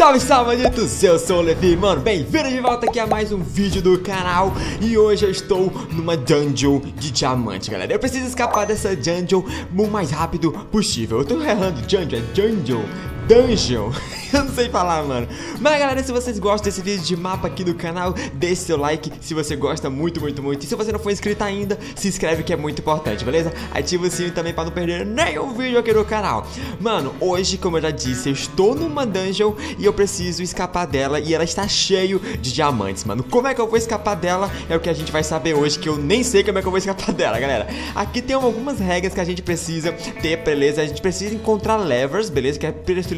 Salve, salve, malditos! Eu sou o Levi, mano, bem-vindo de volta aqui a mais um vídeo do canal. E hoje eu estou numa dungeon de diamante, galera. Eu preciso escapar dessa dungeon o mais rápido possível. Eu tô errando, dungeon, é dungeon Dungeon Eu não sei falar, mano Mas galera, se vocês gostam desse vídeo de mapa aqui do canal Deixe seu like se você gosta muito, muito, muito E se você não for inscrito ainda, se inscreve que é muito importante, beleza? Ativa o sininho também pra não perder nenhum vídeo aqui do canal Mano, hoje, como eu já disse, eu estou numa dungeon E eu preciso escapar dela E ela está cheio de diamantes, mano Como é que eu vou escapar dela? É o que a gente vai saber hoje Que eu nem sei como é que eu vou escapar dela, galera Aqui tem algumas regras que a gente precisa ter, beleza? A gente precisa encontrar levers, beleza? Que é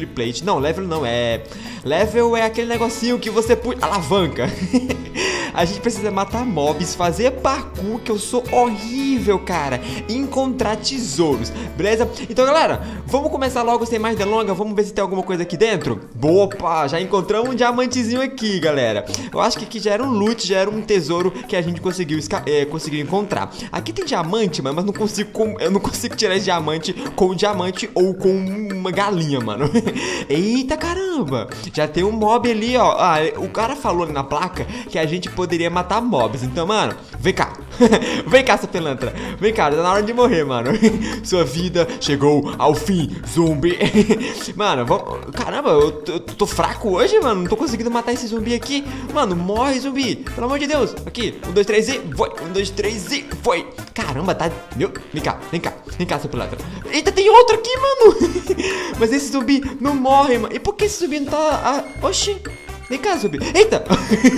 plate. Não, level não, é... Level é aquele negocinho que você puxa... Alavanca. a gente precisa matar mobs, fazer parkour, que eu sou horrível, cara. E encontrar tesouros, beleza? Então, galera, vamos começar logo sem mais delongas. Vamos ver se tem alguma coisa aqui dentro. Opa, já encontramos um diamantezinho aqui, galera. Eu acho que aqui já era um loot, já era um tesouro que a gente conseguiu, é, conseguiu encontrar. Aqui tem diamante, mano, mas não consigo, com... eu não consigo tirar esse diamante com diamante ou com uma galinha, mano. Eita caramba! Já tem um mob ali, ó. Ah, o cara falou ali na placa que a gente poderia matar mobs. Então, mano, vem cá. vem cá, sua pelantra. Vem cá, tá na hora de morrer, mano. Sua vida chegou ao fim, zumbi. mano, caramba, eu tô, eu tô fraco hoje, mano. Não tô conseguindo matar esse zumbi aqui. Mano, morre, zumbi. Pelo amor de Deus. Aqui, um, dois, três e foi. Um, dois, três e foi. Caramba, tá. Meu, vem cá, vem cá. Vem cá, sua pelantra. Eita, tem outro aqui, mano. Mas esse zumbi não morre, mano. E por que esse zumbi não tá. Ah, oxi. Vem cá, zumbi. Eita!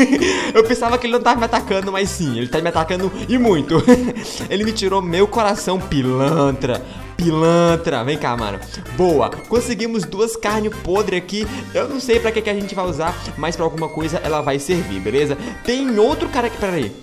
eu pensava que ele não tava me atacando, mas sim, ele tá me atacando e muito. ele me tirou meu coração, pilantra. Pilantra, vem cá, mano Boa, conseguimos duas carnes podres aqui Eu não sei pra que, que a gente vai usar Mas pra alguma coisa ela vai servir, beleza? Tem outro cara aqui, peraí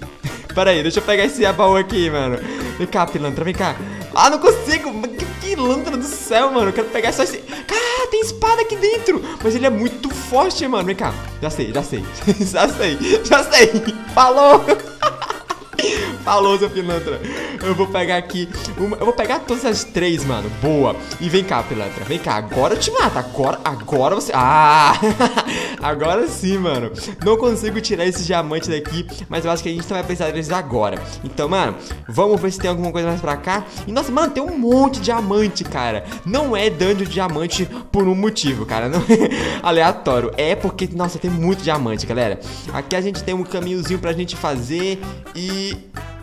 Peraí, deixa eu pegar esse baú aqui, mano. Vem cá, pilantra, vem cá. Ah, não consigo Que pilantra do céu, mano. Eu quero pegar só esse... Cara, tem espada aqui dentro. Mas ele é muito forte, mano. Vem cá, já sei, já sei. Já sei, já sei. Falou. Falou, seu pilantra. Eu vou pegar aqui. Uma... Eu vou pegar todas as três, mano. Boa. E vem cá, pilantra. Vem cá. Agora eu te mato. Agora, agora você. Ah! agora sim, mano. Não consigo tirar esses diamantes daqui. Mas eu acho que a gente não vai precisar deles agora. Então, mano, vamos ver se tem alguma coisa mais pra cá. E nossa, mano, tem um monte de diamante, cara. Não é dungeon diamante por um motivo, cara. Não é aleatório. É porque, nossa, tem muito diamante, galera. Aqui a gente tem um caminhozinho pra gente fazer. E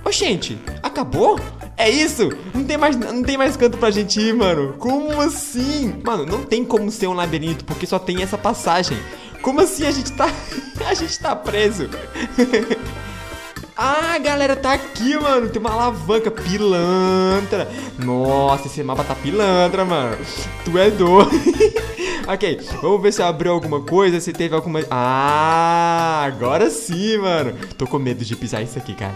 Oxente, acabou? É isso? Não tem mais, não tem mais canto pra gente ir, mano. Como assim? Mano, não tem como ser um labirinto, porque só tem essa passagem. Como assim a gente tá... a gente tá preso? Ah, galera, tá aqui, mano. Tem uma alavanca. Pilantra. Nossa, esse mapa tá pilantra, mano. Tu é doido. ok, vamos ver se abriu alguma coisa, se teve alguma... Ah, agora sim, mano. Tô com medo de pisar isso aqui, cara.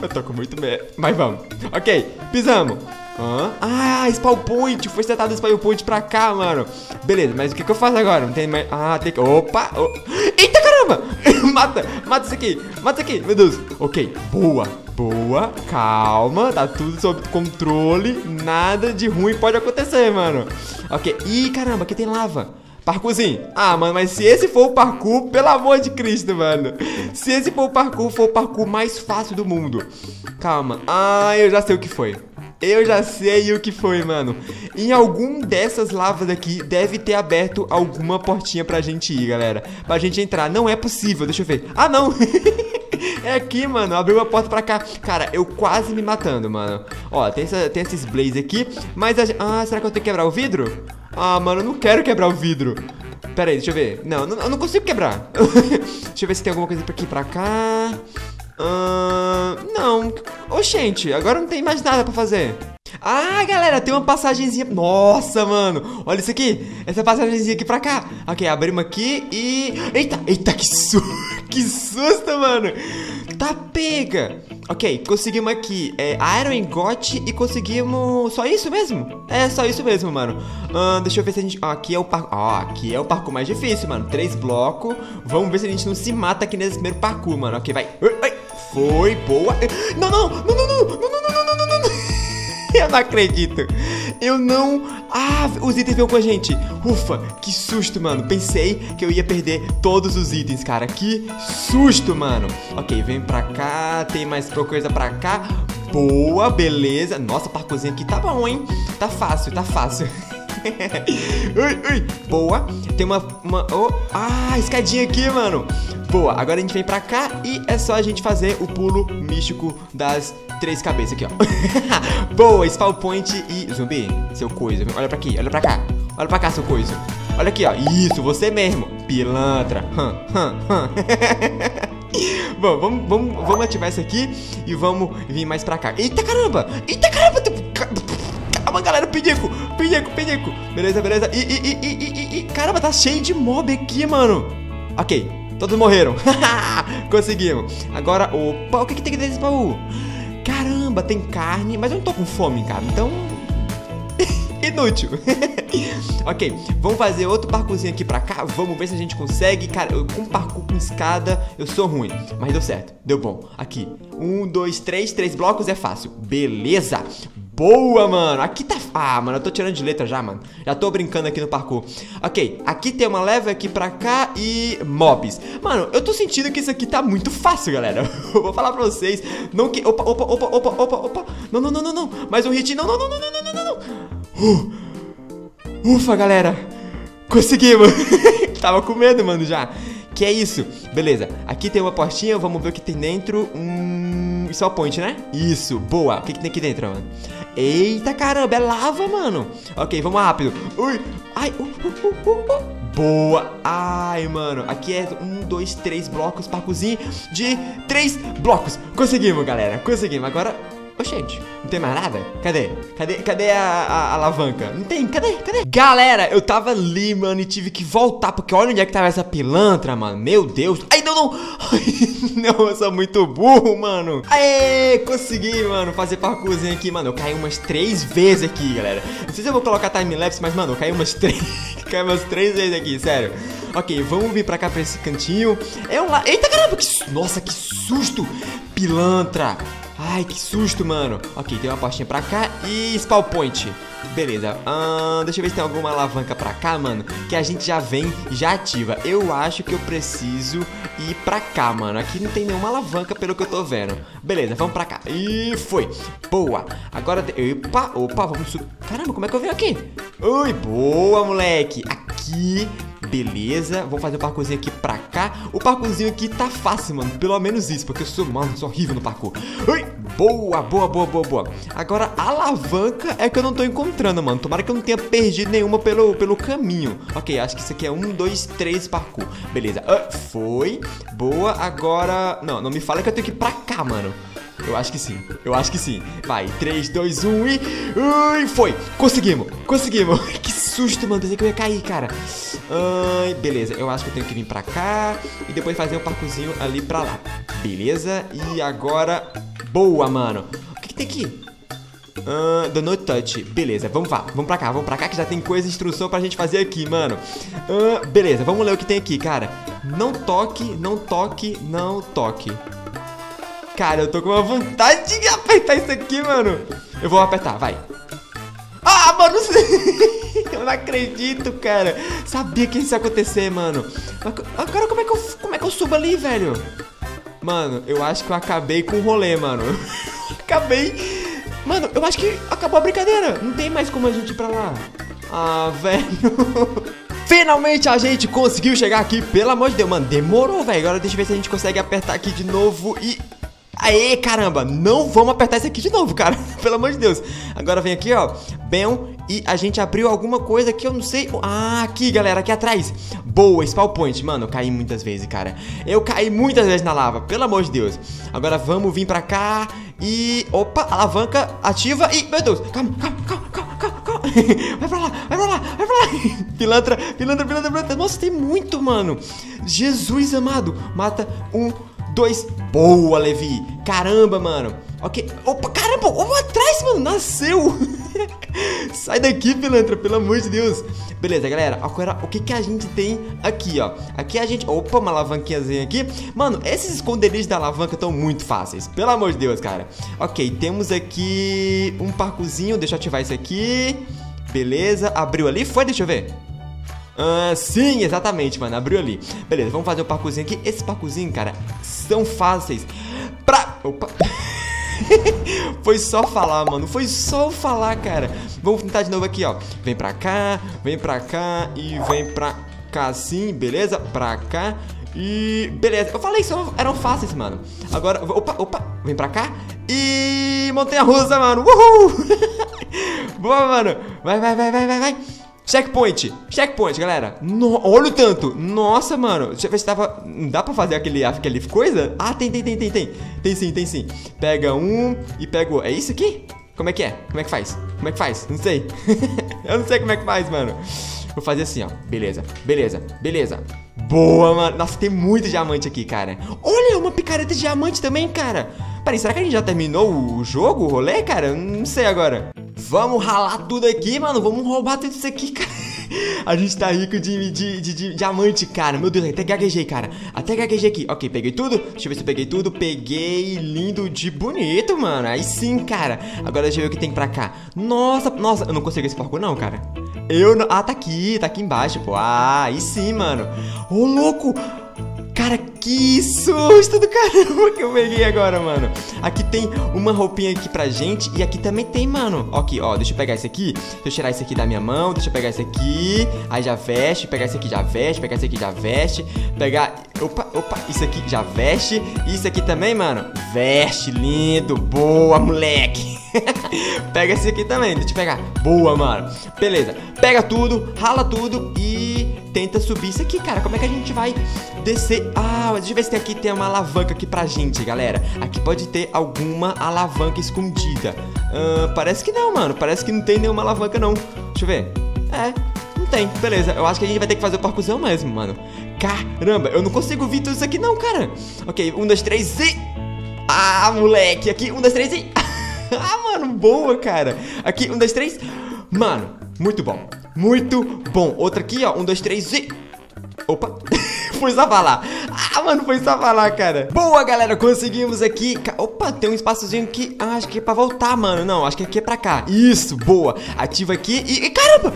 Eu tô com muito medo. Mas vamos. Ok, pisamos. Ah, spawn point. Foi setado o spawn point pra cá, mano. Beleza, mas o que, que eu faço agora? Não tem mais... Ah, tem que... Opa! Oh. Eita, caramba! mata! Mata isso aqui! Mata isso aqui! Meu Deus! Ok, boa! Boa, calma, tá tudo sob controle, nada de ruim pode acontecer, mano. Ok, ih, caramba, aqui tem lava. Parkourzinho. Ah, mano, mas se esse for o parkour, pelo amor de Cristo, mano. Se esse for o parkour, for o parkour mais fácil do mundo. Calma. Ah, eu já sei o que foi. Eu já sei o que foi, mano. Em algum dessas lavas aqui deve ter aberto alguma portinha pra gente ir, galera. Pra gente entrar. Não é possível, deixa eu ver. Ah, não! É aqui, mano. Abriu uma porta pra cá. Cara, eu quase me matando, mano. Ó, tem, essa, tem esses blaze aqui. Mas a... Ah, será que eu tenho que quebrar o vidro? Ah, mano, eu não quero quebrar o vidro. Pera aí, deixa eu ver. Não, eu não consigo quebrar. deixa eu ver se tem alguma coisa aqui pra cá. Uh, não. Oxente, agora não tem mais nada pra fazer. Ah, galera, tem uma passagenzinha. Nossa, mano. Olha isso aqui. Essa passagenzinha aqui pra cá. Ok, abrimos aqui e. Eita, eita, que susto. Que susto, mano. Tá pega. Ok, conseguimos aqui é, Iron Ingot e conseguimos... Só isso mesmo? É, só isso mesmo, mano uh, Deixa eu ver se a gente... Aqui é o parkour... Ah, aqui é o parkour mais difícil, mano Três blocos Vamos ver se a gente não se mata aqui nesse primeiro parkour, mano Ok, vai Foi, boa Não, não, não, não, não, não, não, não, não, não, não eu não acredito. Eu não... Ah, os itens veio com a gente. Ufa, que susto, mano. Pensei que eu ia perder todos os itens, cara. Que susto, mano. Ok, vem pra cá. Tem mais coisa pra cá. Boa, beleza. Nossa, parcozinho aqui tá bom, hein? Tá fácil, tá fácil. ui, ui. Boa. Tem uma... uma oh. Ah, escadinha aqui, mano. Boa, agora a gente vem pra cá e é só a gente fazer o pulo místico das três cabeças aqui, ó. Boa, spawn point e... Zumbi, seu coisa. Olha pra aqui, olha pra cá. Olha pra cá, seu coisa. Olha aqui, ó. Isso, você mesmo. Pilantra. Bom, vamos, vamos, vamos ativar isso aqui e vamos vir mais pra cá. Eita caramba! Eita caramba! Galera, pedico, pedico, pedico. Beleza, beleza. E, caramba, tá cheio de mob aqui, mano. Ok, todos morreram. Conseguimos. Agora, opa, o que, que tem aqui desse baú? Caramba, tem carne, mas eu não tô com fome, cara. Então, inútil. ok, vamos fazer outro parkourzinho aqui pra cá. Vamos ver se a gente consegue. Cara, eu, com parkour com escada, eu sou ruim. Mas deu certo, deu bom. Aqui, um, dois, três, três blocos é fácil. Beleza. Boa, mano. Aqui tá... Ah, mano, eu tô tirando de letra já, mano. Já tô brincando aqui no parkour. Ok, aqui tem uma leva aqui pra cá e mobs. Mano, eu tô sentindo que isso aqui tá muito fácil, galera. Eu vou falar pra vocês. Não que... Opa, opa, opa, opa, opa, opa. Não, não, não, não, não. Mais um hit. Não, não, não, não, não, não, não, não. Uh. Ufa, galera. Conseguimos. Tava com medo, mano, já. Que é isso? Beleza. Aqui tem uma portinha. Vamos ver o que tem dentro. Hum... Isso é o point, né? Isso. Boa. O que, que tem aqui dentro, mano? Eita caramba, é lava, mano. Ok, vamos rápido. Ui, ai, uh, uh, uh, uh, uh. Boa. Ai, mano, aqui é um, dois, três blocos, parcozinho de três blocos. Conseguimos, galera, conseguimos. Agora Oxente, não tem mais nada? Cadê? Cadê, cadê a, a, a, alavanca? Não tem, cadê? Cadê? Galera, eu tava ali, mano, e tive que voltar, porque olha onde é que tava essa pilantra, mano. Meu Deus. Ai, não, não. não, eu sou muito burro, mano. Aê, consegui, mano, fazer parkourzinho aqui, mano. Eu caí umas três vezes aqui, galera. Não sei se eu vou colocar time-lapse, mas, mano, eu caí umas três... caí umas três vezes aqui, sério. Ok, vamos vir pra cá, pra esse cantinho. É um lá... Eita, caramba, que... Nossa, que susto. Pilantra. Ai, que susto, mano. Ok, tem uma portinha pra cá e spawn point. Beleza, uh, deixa eu ver se tem alguma alavanca pra cá, mano Que a gente já vem já ativa. Eu acho que eu preciso ir pra cá, mano. Aqui não tem nenhuma alavanca pelo que eu tô vendo. Beleza, vamos pra cá. E foi, boa. Agora, opa, opa, vamos Caramba, como é que eu venho aqui? Ui, boa, moleque. Aqui Beleza, vou fazer o parkourzinho aqui pra cá O parkourzinho aqui tá fácil, mano Pelo menos isso, porque eu sou, mano, sou horrível no parkour Ui, boa, boa, boa, boa, boa Agora, a alavanca é que eu não tô encontrando, mano Tomara que eu não tenha perdido nenhuma pelo, pelo caminho Ok, acho que isso aqui é um, dois, três parkour Beleza, uh, foi Boa, agora... Não, não me fala que eu tenho que ir pra cá, mano eu acho que sim. Eu acho que sim. Vai, 3, 2, 1 e. Ui, foi! Conseguimos! Conseguimos! que susto, mano. Pensei que eu ia cair, cara. Ai, beleza. Eu acho que eu tenho que vir pra cá e depois fazer um parcozinho ali pra lá. Beleza? E agora. Boa, mano. O que, que tem aqui? Uh, do no touch. Beleza, vamos lá. Vamos pra cá, vamos pra cá que já tem coisa, instrução pra gente fazer aqui, mano. Uh, beleza, vamos ler o que tem aqui, cara. Não toque, não toque, não toque. Cara, eu tô com uma vontade de apertar isso aqui, mano. Eu vou apertar, vai. Ah, mano, não acredito, cara. Sabia que isso ia acontecer, mano. Agora como é que eu, como é que eu subo ali, velho? Mano, eu acho que eu acabei com o rolê, mano. acabei. Mano, eu acho que acabou a brincadeira. Não tem mais como a gente ir pra lá. Ah, velho. Finalmente a gente conseguiu chegar aqui, pelo amor de Deus, mano, demorou, velho. Agora deixa eu ver se a gente consegue apertar aqui de novo e Aê, caramba, não vamos apertar isso aqui de novo, cara. Pelo amor de Deus. Agora vem aqui, ó, bem, e a gente abriu alguma coisa que eu não sei Ah, aqui, galera, aqui atrás. Boa, spawn point, mano, eu caí muitas vezes, cara. Eu caí muitas vezes na lava, pelo amor de Deus. Agora vamos vir pra cá e... Opa, alavanca ativa e... Meu Deus, calma, calma, calma, calma, Vai pra lá, vai pra lá, vai pra lá. Pilantra, pilantra, pilantra, pilantra. Nossa, tem muito, mano. Jesus amado Mata um dois. Boa, Levi. Caramba, mano. Ok. Opa, caramba, opa, atrás, mano, nasceu. Sai daqui, pilantra, pelo amor de Deus. Beleza, galera, agora o que que a gente tem aqui, ó Aqui a gente... Opa, uma alavanquinhazinha aqui Mano, esses esconderijos da alavanca estão muito fáceis Pelo amor de Deus, cara Ok, temos aqui um parcozinho Deixa eu ativar isso aqui Beleza, abriu ali, foi? Deixa eu ver ah, sim, exatamente, mano, abriu ali Beleza, vamos fazer o parcozinho aqui Esses parcozinhos, cara, são fáceis Pra... Opa... Foi só falar, mano. Foi só falar, cara. Vamos tentar de novo aqui, ó. Vem pra cá, vem pra cá e vem pra cá sim, beleza? Pra cá e... Beleza. Eu falei isso, eram fáceis, mano. Agora, opa, opa, vem pra cá e... Montanha-russa, mano. Uhul! Boa, mano. Vai, vai, vai, vai, vai, vai. Checkpoint, checkpoint, galera. No, Olha o tanto, nossa, mano. Deixa eu ver se tava, não dá pra fazer aquele, aquele coisa? Ah, tem, tem, tem, tem, tem. Tem sim, tem sim. Pega um e pega o... É isso aqui? Como é que é? Como é que faz? Como é que faz? Não sei. Eu não sei como é que faz, mano. Vou fazer assim, ó. Beleza, beleza, beleza. Boa, mano. Nossa, tem muito diamante aqui, cara. Olha, uma picareta de diamante também, cara. Peraí, será que a gente já terminou o jogo, o rolê, cara? Não sei agora Vamos ralar tudo aqui, mano. Vamos roubar tudo isso aqui, cara. A gente tá rico de, de, de, de, diamante, cara. Meu Deus, até gaguejei, cara. Até gaguejei aqui. Ok, peguei tudo. Deixa eu ver se eu peguei tudo. Peguei lindo de bonito, mano. Aí sim, cara. Agora deixa eu ver o que tem pra cá. Nossa, nossa. Eu não consigo esse porco, não, cara. Eu não... Ah, tá aqui. Tá aqui embaixo, pô. Ah, aí sim, mano. Ô, louco. Cara, que susto do caramba que eu peguei agora, mano. Aqui tem uma roupinha aqui pra gente e aqui também tem, mano. Ó, aqui, ó, deixa eu pegar esse aqui. Deixa eu tirar esse aqui da minha mão, deixa eu pegar esse aqui. Aí já veste, pegar esse aqui já veste, pegar esse aqui já veste. Pegar, opa, opa, isso aqui já veste. Isso aqui também, mano. Veste, lindo, boa, moleque. Pega esse aqui também, deixa eu pegar. Boa, mano. Beleza. Pega tudo, rala tudo e tenta subir isso aqui, cara. Como é que a gente vai descer? Ah, deixa eu ver se tem aqui tem uma alavanca aqui pra gente, galera. Aqui pode ter alguma alavanca escondida. Uh, parece que não, mano. Parece que não tem nenhuma alavanca, não. Deixa eu ver. É, tem. Beleza, eu acho que a gente vai ter que fazer o parcuzão mesmo, mano. Caramba, eu não consigo vir tudo isso aqui não, cara. Ok, um, dois, três e... Ah, moleque, aqui, um, dois, três e... ah, mano, boa, cara. Aqui, um, dois, três. Mano, muito bom. Muito bom. Outra aqui, ó. Um, dois, três e... Opa. foi só falar. Ah, mano, foi só falar, cara. Boa, galera, conseguimos aqui. Opa, tem um espaçozinho aqui. Ah, acho que é pra voltar, mano. Não, acho que aqui é pra cá. Isso, boa. Ativa aqui e... e caramba!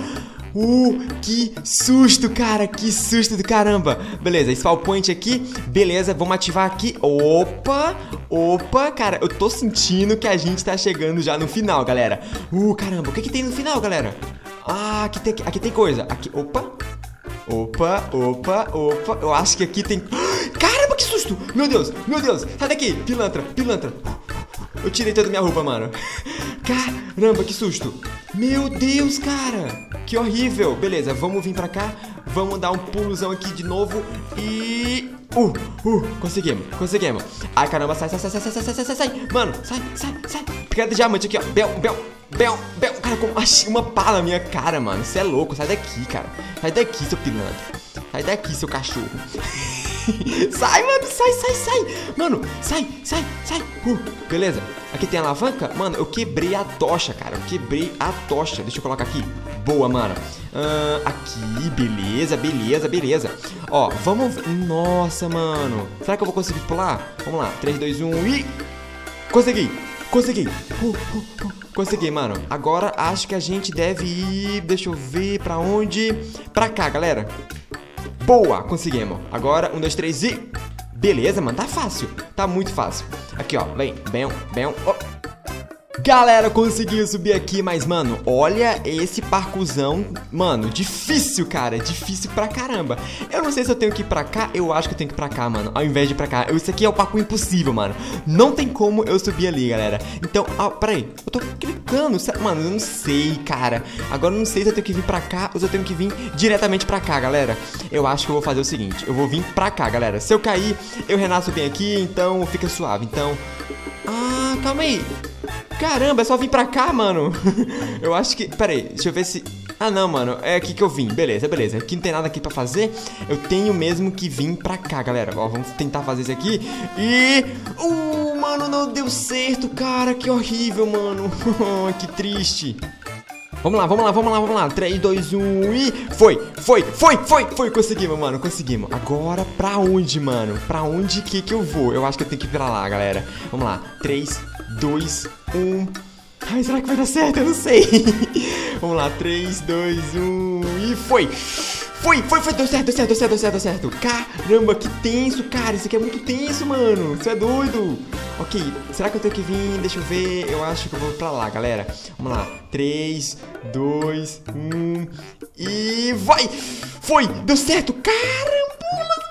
Uh, que susto, cara, que susto do caramba. Beleza, spawn point aqui, beleza, vamos ativar aqui. Opa, opa, cara, eu tô sentindo que a gente tá chegando já no final, galera. Uh, caramba, o que que tem no final, galera? Ah, aqui tem, aqui tem coisa. Aqui, opa Opa, opa, opa. Eu acho que aqui tem... Caramba, que susto! Meu Deus, meu Deus Sai daqui, pilantra, pilantra. Eu tirei toda minha roupa, mano. Caramba, que susto Meu Deus, cara que horrível. Beleza, vamos vir pra cá. Vamos dar um pulozão aqui de novo. E... Uh, uh, conseguimos, conseguimos. Ai, caramba, sai, sai, sai, sai, sai, sai, sai, sai. Mano, sai, sai, sai. Picada de diamante aqui, ó. Bel, bel, bel, bel. Cara, como achei uma pala na minha cara, mano. Você é louco, sai daqui, cara. Sai daqui, seu pilantra. Sai daqui, seu cachorro. sai, mano, sai, sai, sai. Mano, sai, sai, sai. Uh, beleza. Aqui tem a alavanca. Mano, eu quebrei a tocha, cara. Eu quebrei a tocha. Deixa eu colocar aqui. Boa, mano. Uh, aqui, beleza, beleza, beleza. Ó, vamos... Nossa, mano. Será que eu vou conseguir pular? Vamos lá. 3, 2, 1 e... Consegui. Consegui. Uh, uh, uh. Consegui, mano. Agora acho que a gente deve ir... Deixa eu ver pra onde... Pra cá, galera. Boa, conseguimos. Agora, um, dois, três e... Beleza, mano, tá fácil. Tá muito fácil. Aqui, ó, vem, bem, bem, ó. Galera, consegui subir aqui, mas, mano, olha esse parcuzão. Mano, difícil, cara. Difícil pra caramba. Eu não sei se eu tenho que ir pra cá. Eu acho que eu tenho que ir pra cá, mano. Ao invés de ir pra cá. Isso aqui é o parkour impossível, mano. Não tem como eu subir ali, galera. Então, ó, peraí. Eu tô clicando. Mano, eu não sei, cara. Agora eu não sei se eu tenho que vir pra cá ou se eu tenho que vir diretamente pra cá, galera. Eu acho que eu vou fazer o seguinte. Eu vou vir pra cá, galera. Se eu cair, eu renasço bem aqui. Então, fica suave. Então... Ah, calma aí. Caramba, é só vir pra cá, mano. eu acho que... Pera aí, deixa eu ver se... Ah, não, mano, é aqui que eu vim. Beleza, beleza. Aqui não tem nada aqui pra fazer. Eu tenho mesmo que vir pra cá, galera. Ó, vamos tentar fazer isso aqui. E... Uh, mano, não deu certo, cara. Que horrível, mano. que triste. Vamos lá, vamos lá, vamos lá, vamos lá. 3, 2, 1 e. Foi, foi, foi, foi, foi. Conseguimos, mano, conseguimos. Agora, pra onde, mano? Pra onde que que eu vou? Eu acho que eu tenho que ir pra lá, galera. Vamos lá. 3, 2, 1. Ai, será que vai dar certo? Eu não sei. vamos lá. 3, 2, 1 e foi. Foi, foi, foi, deu certo, deu certo, deu certo, deu certo, deu certo. Caramba, que tenso, cara. Isso aqui é muito tenso, mano. Você é doido. Ok, será que eu tenho que vir? Deixa eu ver. Eu acho que eu vou pra lá, galera. Vamos lá. 3, 2, 1 e vai! Foi! Deu certo! Caramba!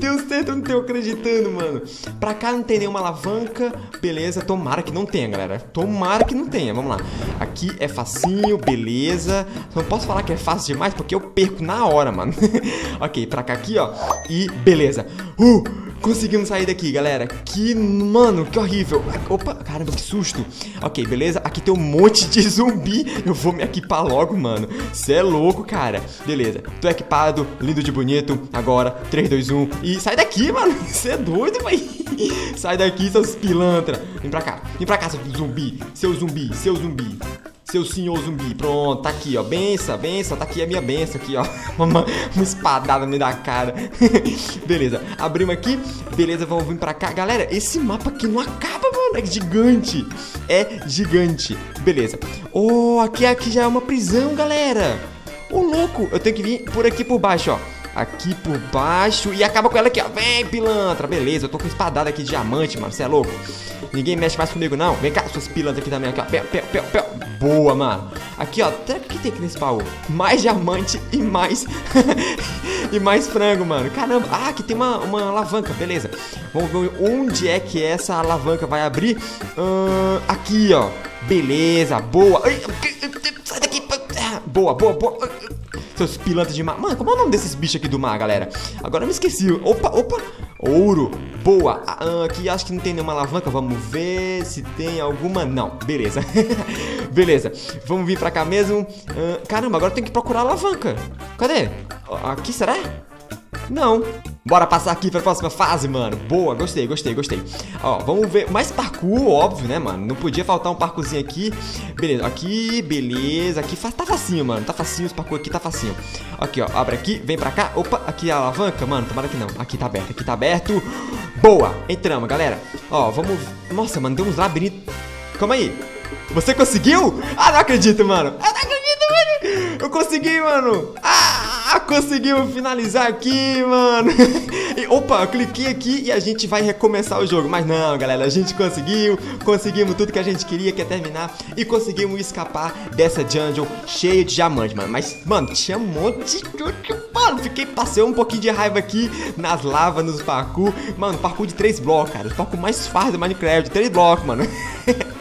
Deu certo, eu não tô acreditando, mano. Pra cá não tem nenhuma alavanca. Beleza, tomara que não tenha, galera. Tomara que não tenha, vamos lá. Aqui é facinho, beleza. Não posso falar que é fácil demais porque eu perco na hora, mano. ok, pra cá aqui, ó. E beleza. Uh! Conseguimos sair daqui, galera. Que, mano, que horrível. Opa, caramba, que susto. Ok, beleza. Aqui tem um monte de zumbi. Eu vou me equipar logo, mano. Você é louco, cara. Beleza. Tô equipado, lindo de bonito. Agora, 3, 2, 1. E sai daqui, mano. Você é doido, velho. Sai daqui, seus pilantra. Vem pra cá. Vem pra cá, seu zumbi. Seu zumbi, seu zumbi seu senhor zumbi. Pronto, tá aqui, ó. Benção, benção. Tá aqui a minha benção aqui, ó. Uma, uma espadada no meio da cara. Beleza, abrimos aqui. Beleza, vamos vir pra cá. Galera, esse mapa aqui não acaba, mano. É gigante. É gigante. Beleza. Oh, aqui, aqui já é uma prisão, galera. Ô, oh, louco. Eu tenho que vir por aqui por baixo, ó aqui por baixo e acaba com ela aqui, ó. Vem, pilantra. Beleza, eu tô com espadada aqui de diamante, mano. Você é louco? Ninguém mexe mais comigo, não. Vem cá, suas pilantras aqui também, aqui, ó. Pel, pel, pel, pel. Boa, mano. Aqui, ó. O que tem aqui nesse baú? Mais diamante e mais... e mais frango, mano. Caramba. Ah, aqui tem uma, uma alavanca. Beleza. Vamos ver onde é que essa alavanca vai abrir. Uh, aqui, ó. Beleza. Boa. Sai daqui. Boa, boa, boa. Seus pilantras de mar. Mano, como é o nome desses bichos aqui do mar, galera? Agora eu me esqueci. Opa, opa. Ouro. Boa. Ah, aqui acho que não tem nenhuma alavanca. Vamos ver se tem alguma. Não. Beleza. Beleza. Vamos vir pra cá mesmo. Ah, caramba, agora tem que procurar alavanca. Cadê? Aqui, será? Não. Bora passar aqui pra próxima fase, mano. Boa, gostei, gostei, gostei. Ó, vamos ver. Mais parkour, óbvio, né, mano? Não podia faltar um parkourzinho aqui. Beleza, aqui, beleza. Aqui tá facinho, mano. Tá facinho, os parkour aqui tá facinho. Aqui, ó, abre aqui, vem pra cá. Opa, aqui é a alavanca, mano. Tomara que não. Aqui tá aberto, aqui tá aberto. Boa, entramos, galera. Ó, vamos... Nossa, mano, deu uns labirintos. Calma aí. Você conseguiu? Ah, não acredito, mano. Ah, não acredito, mano. Eu consegui, mano. Ah! Ah, conseguimos finalizar aqui, mano. E, opa, cliquei aqui e a gente vai recomeçar o jogo. Mas não, galera, a gente conseguiu. Conseguimos tudo que a gente queria, que é terminar. E conseguimos escapar dessa dungeon cheia de diamante, mano. Mas, mano, tinha um monte de... Mano, fiquei, passei um pouquinho de raiva aqui nas lavas, nos parkour. Mano, parkour de três blocos, cara. O parkour mais fácil do Minecraft, três blocos, mano.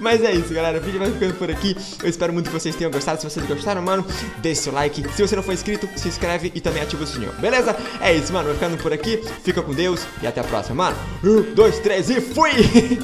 Mas é isso, galera. O vídeo vai ficando por aqui. Eu espero muito que vocês tenham gostado. Se vocês gostaram, mano, deixe seu like. Se você não for inscrito, se inscreve e também ativa o sininho. Beleza? É isso, mano. Vou ficando por aqui. Fica com Deus e até a próxima, mano. Um, dois, três e fui!